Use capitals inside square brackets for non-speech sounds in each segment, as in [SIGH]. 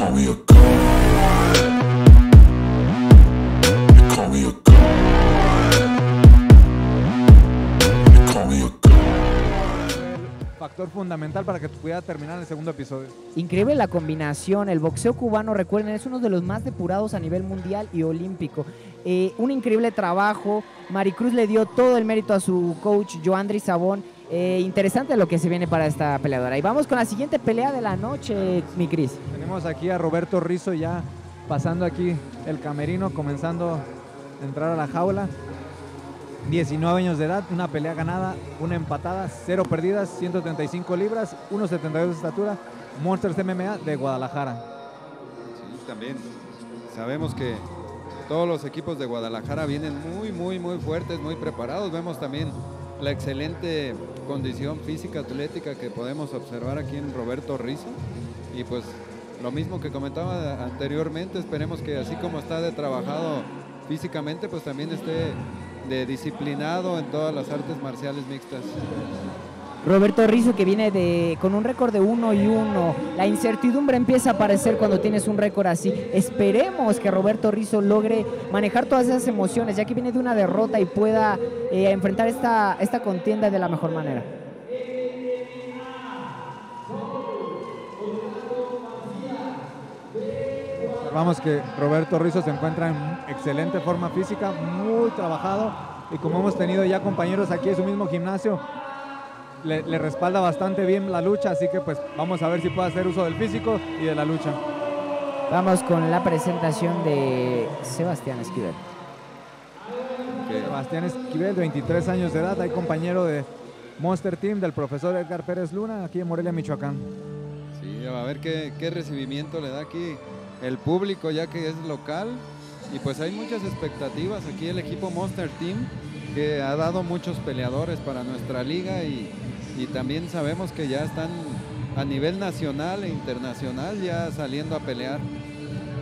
call me a god. You call me a god. You call me a god. Factor fundamental para que pudiera terminar el segundo episodio. Increíble la combinación. El boxeo cubano, recuerden, es uno de los más depurados a nivel mundial y olímpico. Eh, un increíble trabajo. Maricruz le dio todo el mérito a su coach, Joandri Sabón. Eh, interesante lo que se viene para esta peleadora. Y vamos con la siguiente pelea de la noche, mi Cris. Tenemos aquí a Roberto Rizzo ya pasando aquí el camerino, comenzando a entrar a la jaula. 19 años de edad, una pelea ganada, una empatada, cero perdidas, 135 libras, 1.72 de estatura, Monsters MMA de Guadalajara. También sabemos que todos los equipos de Guadalajara vienen muy, muy, muy fuertes, muy preparados. Vemos también la excelente condición física, atlética que podemos observar aquí en Roberto Rizzo. Y pues lo mismo que comentaba anteriormente, esperemos que así como está de trabajado físicamente, pues también esté de disciplinado en todas las artes marciales mixtas. Roberto Rizzo que viene de con un récord de 1 y 1. La incertidumbre empieza a aparecer cuando tienes un récord así. Esperemos que Roberto Rizzo logre manejar todas esas emociones, ya que viene de una derrota y pueda eh, enfrentar esta, esta contienda de la mejor manera. Vamos que Roberto Rizzo se encuentra en excelente forma física, muy trabajado y como hemos tenido ya compañeros aquí en su mismo gimnasio, le, le respalda bastante bien la lucha, así que pues vamos a ver si puede hacer uso del físico y de la lucha. Vamos con la presentación de Sebastián Esquivel. Sebastián Esquivel, de 23 años de edad, hay compañero de Monster Team del profesor Edgar Pérez Luna, aquí en Morelia, Michoacán. Sí, a ver qué, qué recibimiento le da aquí el público ya que es local y pues hay muchas expectativas aquí el equipo Monster Team que ha dado muchos peleadores para nuestra liga y, también sabemos que ya están a nivel nacional e internacional ya saliendo a pelear.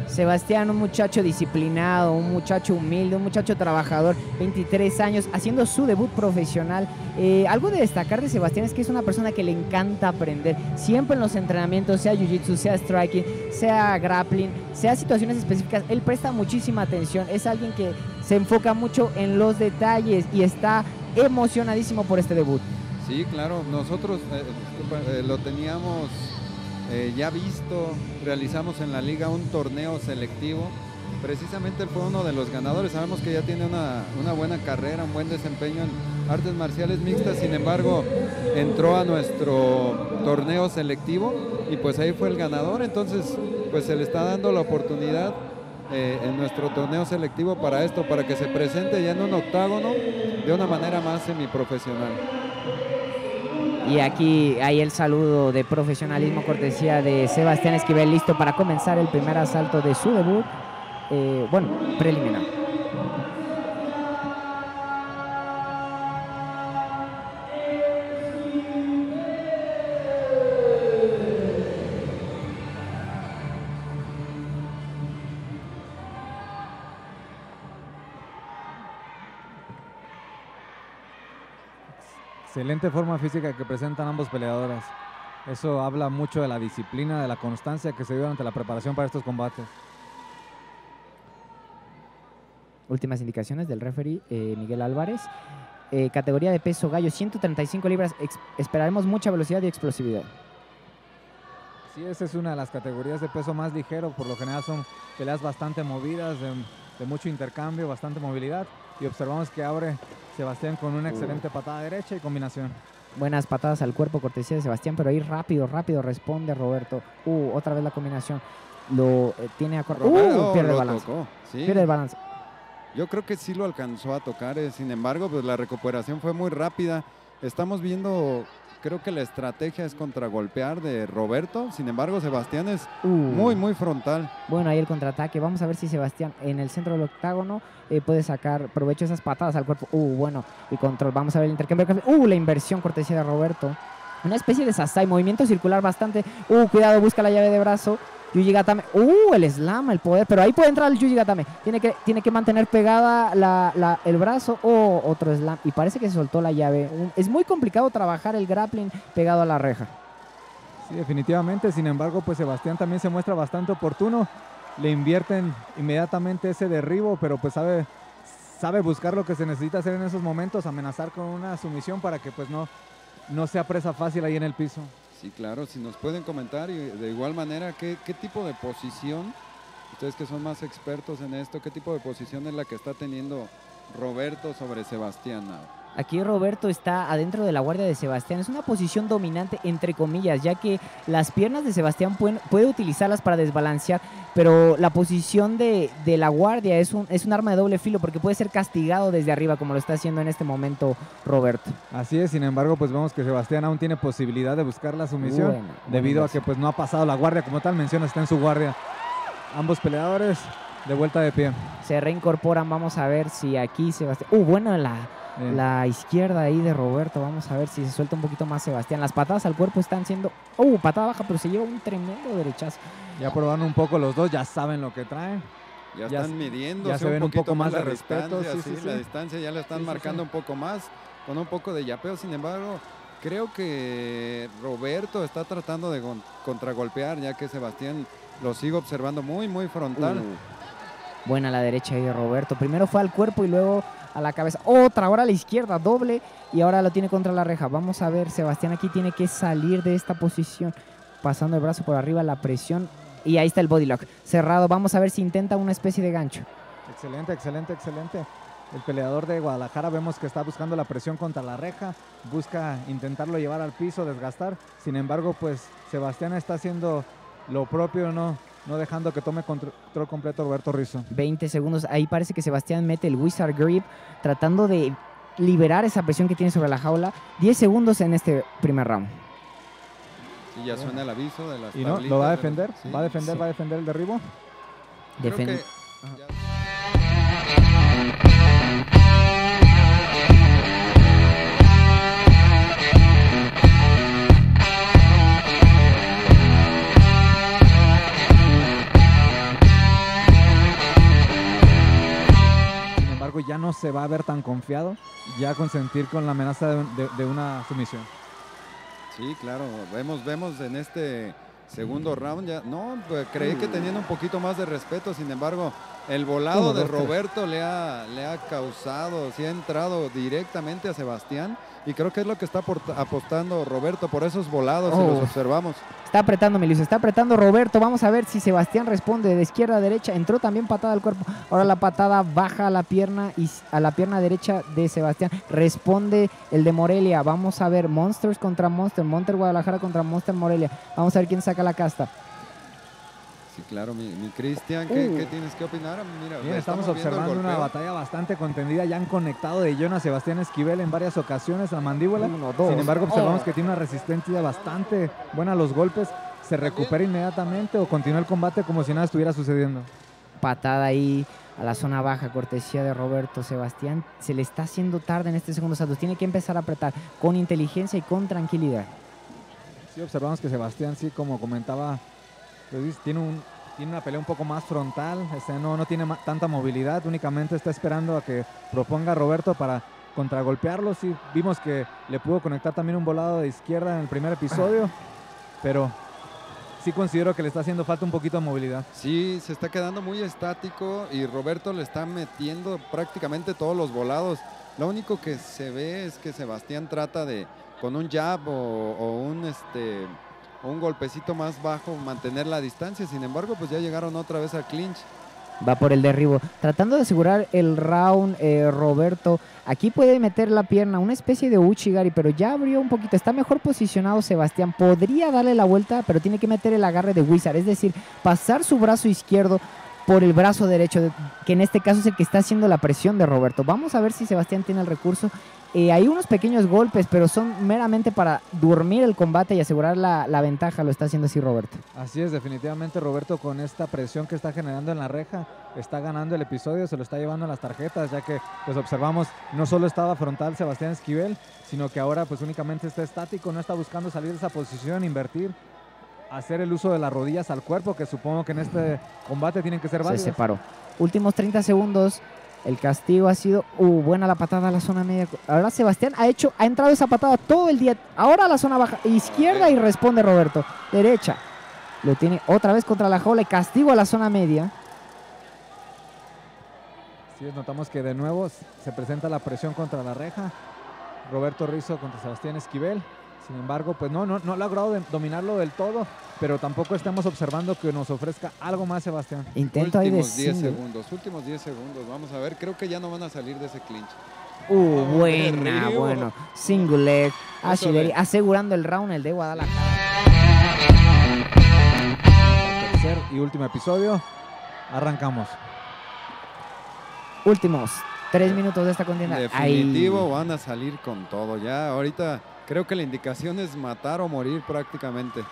Sebastián, un muchacho disciplinado, un muchacho humilde, un muchacho trabajador, 23 años, haciendo su debut profesional. Eh, algo de destacar de Sebastián es que es una persona que le encanta aprender. Siempre en los entrenamientos, sea jiu-jitsu, sea striking, sea grappling, sea situaciones específicas, él presta muchísima atención. Es alguien que se enfoca mucho en los detalles y está emocionadísimo por este debut. Sí, claro, nosotros eh, eh, lo teníamos eh, ya visto, realizamos en la liga un torneo selectivo. Precisamente él fue uno de los ganadores. Sabemos que ya tiene una, una, buena carrera, un buen desempeño en artes marciales mixtas. Sin embargo, entró a nuestro torneo selectivo y pues ahí fue el ganador. Entonces, pues se le está dando la oportunidad eh, en nuestro torneo selectivo para esto, para que se presente ya en un octágono de una manera más semiprofesional. Y aquí hay el saludo de profesionalismo, cortesía de Sebastián Esquivel, listo para comenzar el primer asalto de su debut, eh, bueno, preliminar. Excelente forma física que presentan ambos peleadores. Eso habla mucho de la disciplina, de la constancia que se dio durante la preparación para estos combates. Últimas indicaciones del referee eh, Miguel Álvarez. Eh, categoría de peso gallo, 135 libras. Esperaremos mucha velocidad y explosividad. Sí, esa es una de las categorías de peso más ligero. Por lo general son peleas bastante movidas, de, de mucho intercambio, bastante movilidad. Y observamos que abre Sebastián con una excelente patada derecha y combinación. Buenas patadas al cuerpo, cortesía de Sebastián, pero ahí rápido, rápido responde Roberto. Uh, otra vez la combinación. Lo eh, tiene a. Uh, pierde el balance. Sí. Pierde el balance. Yo creo que sí lo alcanzó a tocar, eh, sin embargo, pues la recuperación fue muy rápida. Estamos viendo, creo que la estrategia es contragolpear de Roberto, sin embargo, Sebastián es Uh. muy, muy frontal. Bueno, ahí el contraataque. Vamos a ver si Sebastián en el centro del octágono eh, puede sacar provecho de esas patadas al cuerpo. Uh, bueno, el control. Vamos a ver el intercambio. Uh, la inversión cortesía de Roberto. Una especie de sasai, movimiento circular bastante. Uh, cuidado, busca la llave de brazo. Yuji Gatame. Uh, el slam, el poder. Pero ahí puede entrar el Yuji Gatame. Tiene que, tiene que mantener pegada la, la, el brazo. Oh, otro slam. Y parece que se soltó la llave. Es muy complicado trabajar el grappling pegado a la reja. Sí, definitivamente. Sin embargo, pues Sebastián también se muestra bastante oportuno. Le invierten inmediatamente ese derribo, pero pues sabe, sabe buscar lo que se necesita hacer en esos momentos, amenazar con una sumisión para que pues no, no sea presa fácil ahí en el piso. Sí, claro, si nos pueden comentar y de igual manera, ¿qué, tipo de posición, ustedes que son más expertos en esto, qué tipo de posición es la que está teniendo Roberto sobre Sebastián? Aquí Roberto está adentro de la guardia de Sebastián. Es una posición dominante, entre comillas, ya que las piernas de Sebastián pueden, puede utilizarlas para desbalancear, pero la posición de, de la guardia es un, es un arma de doble filo porque puede ser castigado desde arriba, como lo está haciendo en este momento Roberto. Así es, sin embargo, pues vemos que Sebastián aún tiene posibilidad de buscar la sumisión Bueno, debido a que pues no ha pasado la guardia como tal, menciona, está en su guardia. Ambos peleadores de vuelta de pie. Se reincorporan, vamos a ver si aquí Sebastián... Uh, bueno, la, Bien. la izquierda ahí de Roberto, vamos a ver si se suelta un poquito más Sebastián. Las patadas al cuerpo están siendo... Uh, patada baja, pero se lleva un tremendo derechazo. Ya probaron un poco los dos, ya saben lo que traen. Ya, Ya están midiendo ya se ven un poco más de la respeto, distancia, sí, sí, sí, la distancia ya la están marcando sí. un poco más, con un poco de yapeo, sin embargo, creo que Roberto está tratando de contragolpear, ya que Sebastián lo sigue observando muy, muy frontal. Uh, buena la derecha ahí de Roberto. Primero fue al cuerpo y luego a la cabeza. Otra, ahora a la izquierda, doble. Y ahora lo tiene contra la reja. Vamos a ver, Sebastián aquí tiene que salir de esta posición. Pasando el brazo por arriba, la presión. Y ahí está el body lock. Cerrado. Vamos a ver si intenta una especie de gancho. Excelente, excelente, excelente. El peleador de Guadalajara vemos que está buscando la presión contra la reja, busca intentarlo llevar al piso, desgastar. Sin embargo, pues Sebastián está haciendo lo propio, no, no dejando que tome contro- control completo Roberto Rizzo. 20 segundos. Ahí parece que Sebastián mete el Wizard Grip. Tratando de liberar esa presión que tiene sobre la jaula. 10 segundos en este primer round. Y ya suena el aviso de las Y no, lo va a de- defender, sí. va a defender, Sí. va a defender el derribo. Creo ya no se va a ver tan confiado, ya con sentir con la amenaza de- de una sumisión. Sí, claro, vemos, vemos en este segundo round ya, no, pues, creí que teniendo un poquito más de respeto, sin embargo, el volado Uno, de dos. Roberto le ha, le ha causado, sí ha entrado directamente a Sebastián y creo que es lo que está apostando Roberto por esos volados, si Oh. los observamos. Está apretando Melissa, está apretando Roberto. Vamos a ver si Sebastián responde de izquierda a derecha. Entró también patada al cuerpo. Ahora la patada baja a la pierna y a la pierna derecha de Sebastián. Responde el de Morelia. Vamos a ver Monsters contra Monster. Monster Guadalajara contra Monster Morelia. Vamos a ver quién saca la casta. Sí, claro, mi, mi Cristian, ¿qué, Uh. qué tienes que opinar? Mira, Bien, estamos observando una batalla bastante contendida. Ya han conectado de a Sebastián Esquivel en varias ocasiones a mandíbula. Uno, dos. Sin embargo, observamos Oh. que tiene una resistencia bastante buena a los golpes. ¿Se recupera inmediatamente o continúa el combate como si nada estuviera sucediendo? Patada ahí a la zona baja, cortesía de Roberto Sebastián. Se le está haciendo tarde en este segundo salto. Tiene que empezar a apretar con inteligencia y con tranquilidad. Sí, observamos que Sebastián, sí, como comentaba, pues, tiene, un, tiene una pelea un poco más frontal. Este, no, no tiene tanta movilidad. Únicamente está esperando a que proponga Roberto para contragolpearlo. Sí, vimos que le pudo conectar también un volado de izquierda en el primer episodio. [CLEARS THROAT] Pero sí considero que le está haciendo falta un poquito de movilidad. Sí, se está quedando muy estático y Roberto le está metiendo prácticamente todos los volados. Lo único que se ve es que Sebastián trata de, con un jab o, o un, este, un golpecito más bajo, mantener la distancia. Sin embargo, pues ya llegaron otra vez al clinch. Va por el derribo. Tratando de asegurar el round, eh, Roberto. Aquí puede meter la pierna, una especie de Uchigari, pero ya abrió un poquito. Está mejor posicionado Sebastián. Podría darle la vuelta, pero tiene que meter el agarre de Wizard. Es decir, pasar su brazo izquierdo por el brazo derecho, de- que en este caso es el que está haciendo la presión de Roberto. Vamos a ver si Sebastián tiene el recurso. Eh, hay unos pequeños golpes, pero son meramente para dormir el combate y asegurar la, la ventaja. Lo está haciendo así Roberto. Así es, definitivamente Roberto con esta presión que está generando en la reja, está ganando el episodio, se lo está llevando a las tarjetas, ya que pues observamos no solo estaba frontal Sebastián Esquivel, sino que ahora pues únicamente está estático, no está buscando salir de esa posición, invertir, hacer el uso de las rodillas al cuerpo, que supongo que en este combate tienen que ser Se válidas. separó. Últimos 30 segundos. El castigo ha sido uh, buena la patada a la zona media. Ahora Sebastián ha hecho, ha entrado esa patada todo el día. Ahora a la zona baja, izquierda y responde Roberto. Derecha. Lo tiene otra vez contra la jaula y castigo a la zona media. Sí, notamos que de nuevo se presenta la presión contra la reja. Roberto Rizzo contra Sebastián Esquivel. Sin embargo, pues no, no, no ha logrado de- dominarlo del todo, pero tampoco estamos observando que nos ofrezca algo más Sebastián. Intento ahí de últimos 10 single. segundos, últimos 10 segundos. Vamos a ver, creo que ya no van a salir de ese clinch. Uh, Oh, buena, bueno. Single leg. Ashiberi asegurando el round, el de Guadalajara. Tercer y último episodio. Arrancamos. Últimos tres minutos de esta contienda. Ahí. Definitivo van a salir con todo. Ya ahorita creo que la indicación es matar o morir prácticamente.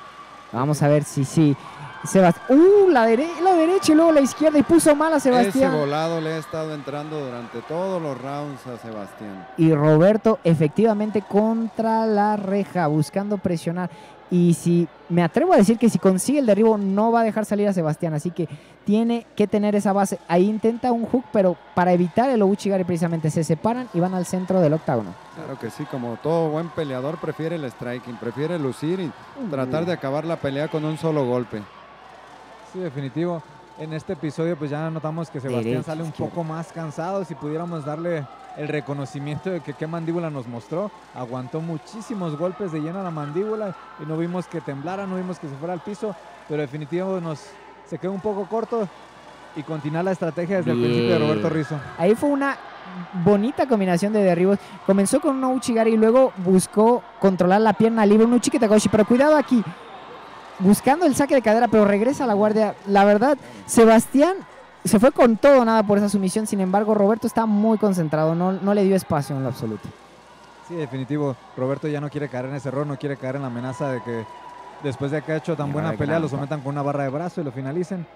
Vamos a ver si sí. Sebastián. Uh, la, dere- la derecha y luego la izquierda y puso mal a Ese Sebastián. volado le ha estado entrando durante todos los rounds a Sebastián. Y Roberto efectivamente contra la reja, buscando presionar. Y si me atrevo a decir que si consigue el derribo no va a dejar salir a Sebastián, así que tiene que tener esa base. Ahí intenta un hook, pero para evitar el Ouchigari precisamente se separan y van al centro del octágono. Claro que sí, como todo buen peleador prefiere el striking, prefiere lucir y tratar de acabar la pelea con un solo golpe. Sí, definitivo. En este episodio pues ya notamos que Sebastián Derecha, sale un izquierda. poco más cansado. Si pudiéramos darle el reconocimiento de que qué mandíbula nos mostró, aguantó muchísimos golpes de lleno a la mandíbula y no vimos que temblara, no vimos que se fuera al piso, pero definitivo nos se quedó un poco corto y continúa la estrategia desde el principio de. Roberto Rizzo. Ahí fue una bonita combinación de derribos. Comenzó con un Ouchigari y luego buscó controlar la pierna libre, un Uchi Takoshi, pero cuidado aquí. Buscando el saque de cadera, pero regresa a la guardia. La verdad, Sebastián se fue con todo nada por esa sumisión. Sin embargo, Roberto está muy concentrado, no, no le dio espacio en lo absoluto. Sí, definitivo. Roberto ya no quiere caer en ese error, no quiere caer en la amenaza de que después de que ha hecho tan Y buena pelea lo sometan con una barra de brazo y lo finalicen.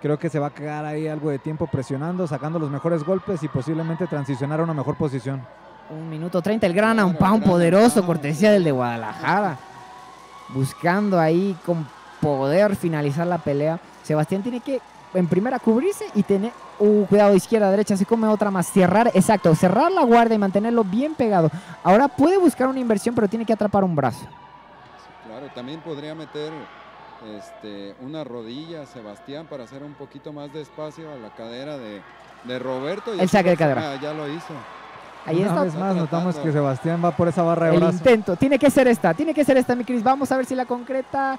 Creo que se va a quedar ahí algo de tiempo presionando, sacando los mejores golpes y posiblemente transicionar a una mejor posición. Un minuto 30, el gran gran poderoso, cortesía del de Guadalajara. Buscando ahí con poder finalizar la pelea. Sebastián tiene que en primera cubrirse y tener, uh, cuidado, izquierda, derecha, se come otra más. Cerrar, exacto, cerrar la guardia y mantenerlo bien pegado. Ahora puede buscar una inversión, pero tiene que atrapar un brazo. Claro, también podría meter este, una rodilla Sebastián para hacer un poquito más de espacio a la cadera de, de Roberto. y El saque de cadera. ya lo hizo. Ahí una está vez más notamos que Sebastián va por esa barra de el brazo. intento. Tiene que ser esta, tiene que ser esta, mi Cris. Vamos a ver si la concreta.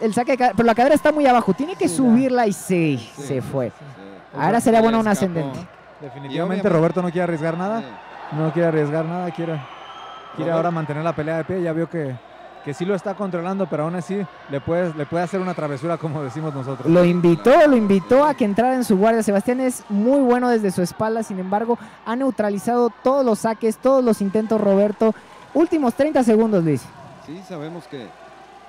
El saque de cadera, pero la cadera está muy abajo. Tiene que Sí, subirla y sí, Sí. se fue. Sí. Ahora sería Se bueno un ascendente. Definitivamente Roberto no quiere arriesgar nada, no quiere arriesgar nada, quiere, quiere ahora mantener la pelea de pie. Ya vio que, que sí lo está controlando, pero aún así le puede, le puede hacer una travesura como decimos nosotros. Lo invitó, lo invitó a que entrara en su guardia. Sebastián es muy bueno desde su espalda, sin embargo, ha neutralizado todos los saques, todos los intentos, Roberto. Últimos 30 segundos, Luis. Sí, sabemos que,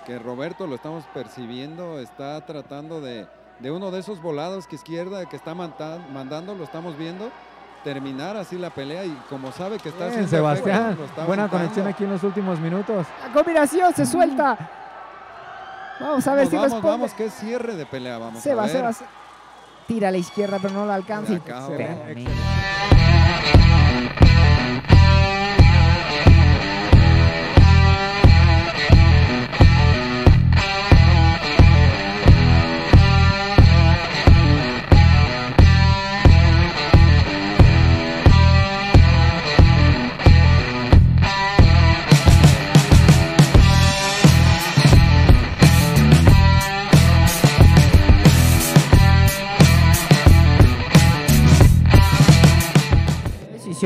que Roberto lo estamos percibiendo, está tratando de, de uno de esos volados que izquierda que está manta- mandando, lo estamos viendo, terminar así la pelea y como sabe que está Bien, haciendo Sebastián, efecto, está buena conexión aquí en los últimos minutos. La combinación se suelta. Vamos a ver si vamos, responde. vamos, que cierre de pelea, vamos se a va, ver. se va. se- Tira a la izquierda, pero no la alcanza.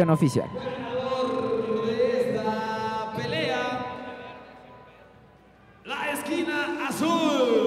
Decisión oficial. la esquina azul.